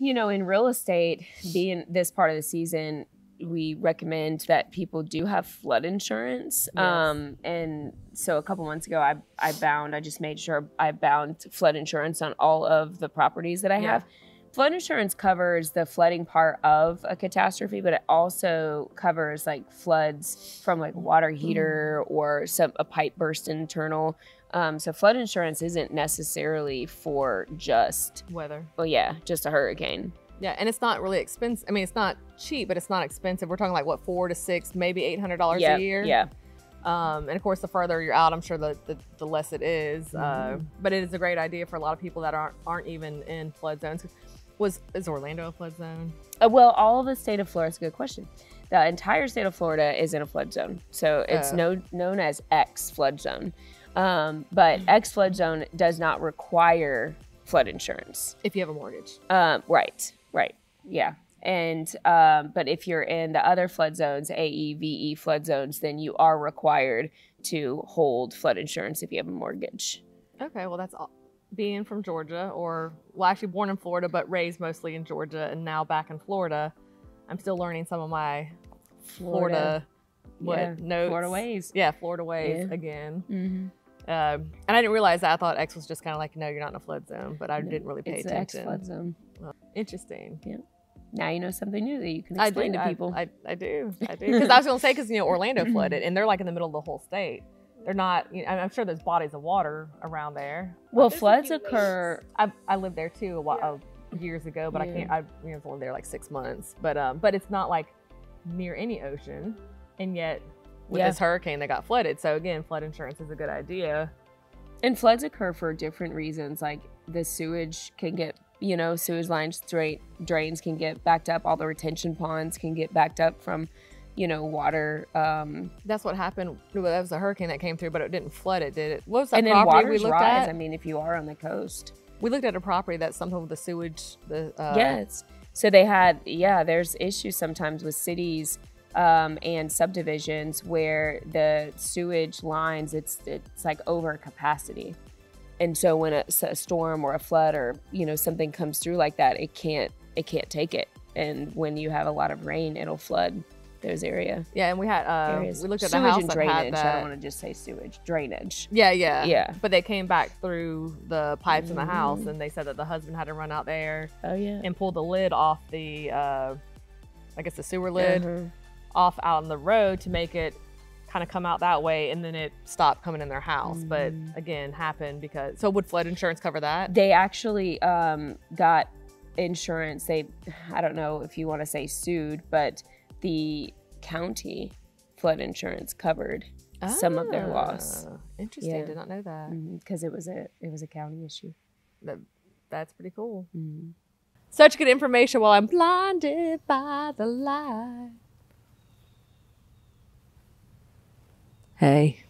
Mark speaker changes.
Speaker 1: you know, in real estate, being this part of the season, we recommend that people do have flood insurance.
Speaker 2: Yes.
Speaker 1: Um, and so a couple months ago, I, I bound, I just made sure I bound flood insurance on all of the properties that I
Speaker 2: Yeah.
Speaker 1: have. Flood insurance covers the flooding part of a catastrophe, but it also covers like floods from like water heater or some a pipe burst internal. Um, so flood insurance isn't necessarily for just
Speaker 2: Weather.
Speaker 1: well, yeah, just a hurricane.
Speaker 2: Yeah, and it's not really expensive. I mean, it's not cheap, but it's not expensive. We're talking like what four to six, maybe eight hundred dollars
Speaker 1: yeah,
Speaker 2: a year.
Speaker 1: yeah.
Speaker 2: Um, and of course, the further you're out, I'm sure the the, the less it is. Uh,
Speaker 1: Mhm.
Speaker 2: but it is a great idea for a lot of people that aren't aren't even in flood zones. Was is Orlando a flood zone?
Speaker 1: Uh, well, all of the state of Florida is a good question. The entire state of Florida is in a flood zone, so it's
Speaker 2: Oh.
Speaker 1: no, known as X flood zone. Um, but X flood zone does not require flood insurance.
Speaker 2: If you have a mortgage.
Speaker 1: Um, right, right, yeah. And um, but if you're in the other flood zones, AE, VE flood zones, then you are required to hold flood insurance if you have a mortgage.
Speaker 2: Okay, well that's all. Being from Georgia, or well, actually born in Florida, but raised mostly in Georgia, and now back in Florida, I'm still learning some of my Florida, what
Speaker 1: yeah,
Speaker 2: notes.
Speaker 1: Florida ways.
Speaker 2: Yeah, Florida ways
Speaker 1: Yeah.
Speaker 2: again.
Speaker 1: Mm-hmm.
Speaker 2: Um, and I didn't realize that. I thought X was just kind of like, no, you're not in a flood zone, but I
Speaker 1: No,
Speaker 2: didn't really pay
Speaker 1: It's the X
Speaker 2: attention.
Speaker 1: flood zone.
Speaker 2: Interesting. Yeah.
Speaker 1: Now you know something new that you can
Speaker 2: I
Speaker 1: explain
Speaker 2: do.
Speaker 1: to
Speaker 2: I-
Speaker 1: people.
Speaker 2: I, I, do. I do. Because I was going to say, because, you know, Orlando flooded and they're like in the middle of the whole state. They're not, you know, I'm sure there's bodies of water around there.
Speaker 1: well, floods occur.
Speaker 2: I, I lived there too a while, uh, years ago, but I can't, I you know, was only there like six months. But, um, but it's not like near any ocean. And yet, with
Speaker 1: Yeah.
Speaker 2: this hurricane, they got flooded. So, again, flood insurance is a good idea.
Speaker 1: And floods occur for different reasons. Like the sewage can get, you know, sewage lines, drain, drains can get backed up. All the retention ponds can get backed up from, you know, water. Um,
Speaker 2: That's what happened. Well, that was a hurricane that came through, but it didn't flood it, did it? What was that
Speaker 1: and then
Speaker 2: property we
Speaker 1: waters
Speaker 2: looked
Speaker 1: rise.
Speaker 2: at?
Speaker 1: I mean, if you are on the coast.
Speaker 2: we looked at a property that's something with the sewage. The uh,
Speaker 1: yes. So they had, yeah, there's issues sometimes with cities um, and subdivisions where the sewage lines, it's it's like over capacity. And so when a storm or a flood or you know something comes through like that, it can't it can't take it. And when you have a lot of rain, it'll flood those area
Speaker 2: Yeah, and we had uh,
Speaker 1: areas.
Speaker 2: we looked at the house
Speaker 1: and
Speaker 2: that
Speaker 1: drainage.
Speaker 2: had
Speaker 1: I don't want to just say sewage drainage.
Speaker 2: Yeah, yeah,
Speaker 1: Yeah.
Speaker 2: But they came back through the pipes in the house,
Speaker 1: Mhm.
Speaker 2: and they said that the husband had to run out there
Speaker 1: Oh yeah.
Speaker 2: and pull the lid off the, uh, I guess the sewer lid
Speaker 1: Uh-huh.
Speaker 2: off out on the road to make it kind of come out that way, and then it stopped coming in their house. But
Speaker 1: Mhm.
Speaker 2: again, happened because so would flood insurance cover that?
Speaker 1: they actually um, got insurance. They, I don't know if you want to say sued, but the county flood insurance covered some of their loss
Speaker 2: Ah, Interesting.
Speaker 1: Yeah.
Speaker 2: Did not know that.
Speaker 1: because it was a it was a county issue.
Speaker 2: that. That's pretty cool.
Speaker 1: Mhm.
Speaker 2: Such good information while I'm blinded by the light. Hey,